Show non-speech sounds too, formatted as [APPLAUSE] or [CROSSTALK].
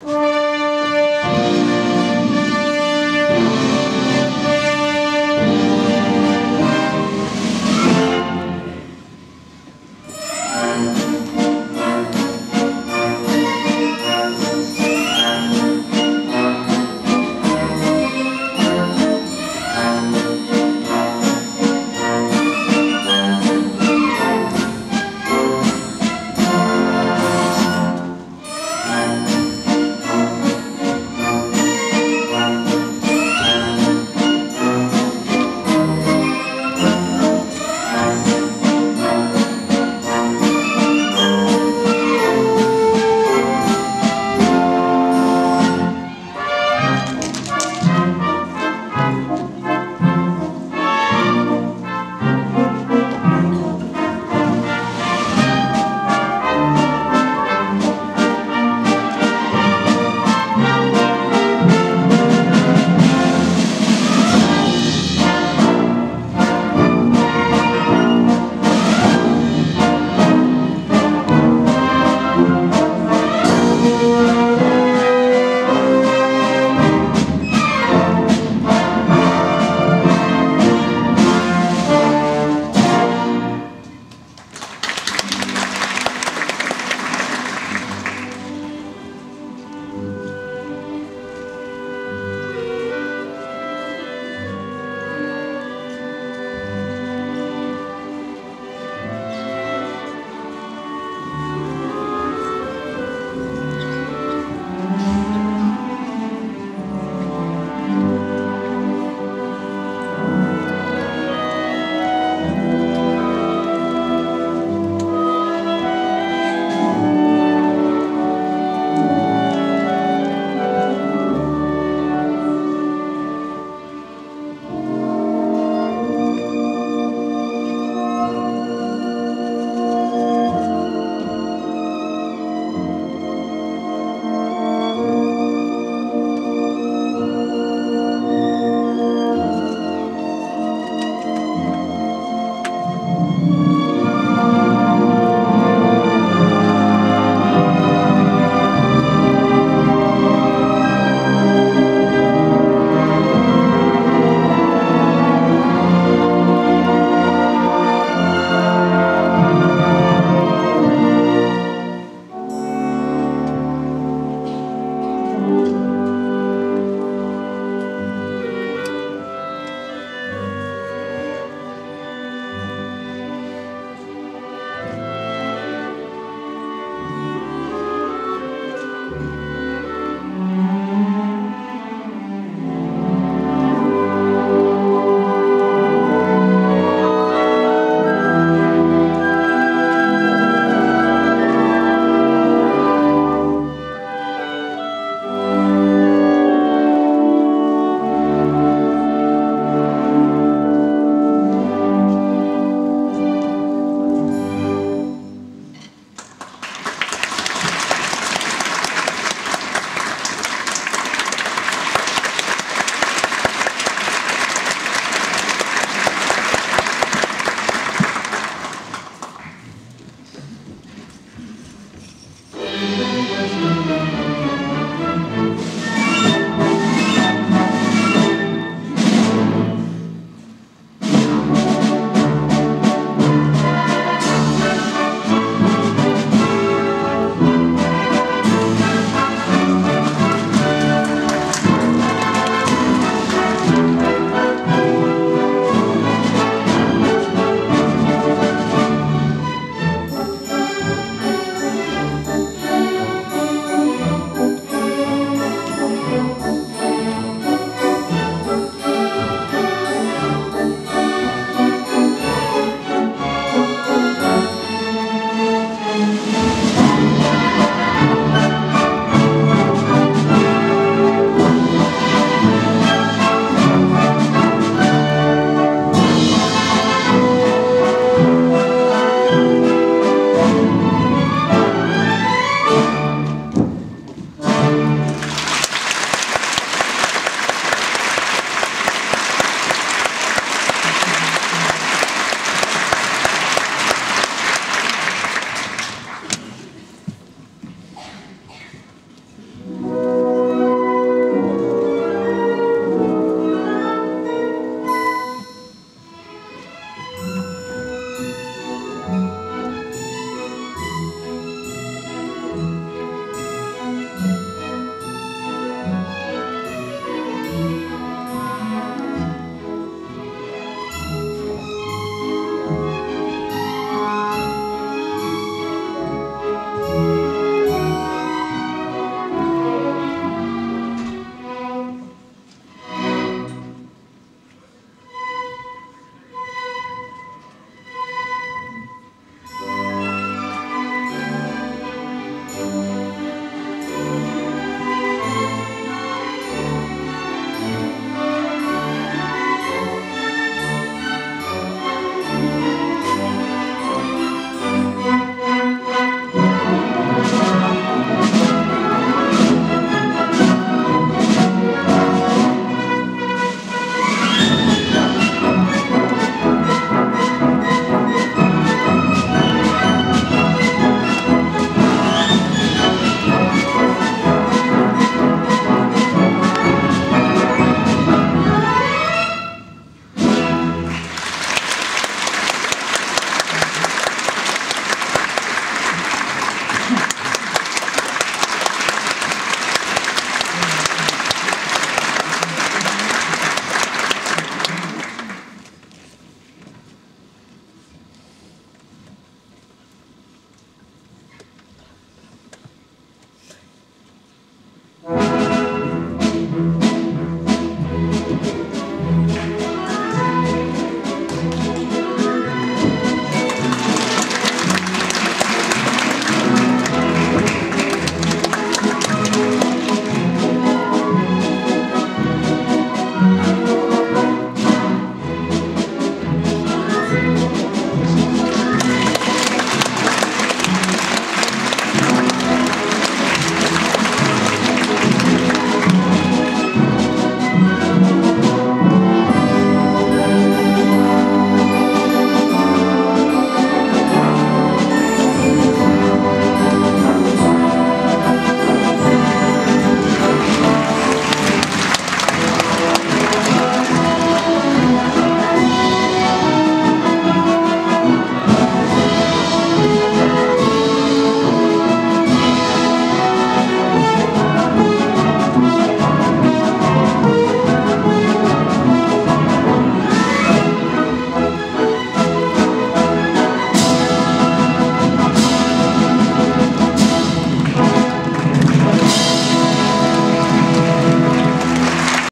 you [LAUGHS]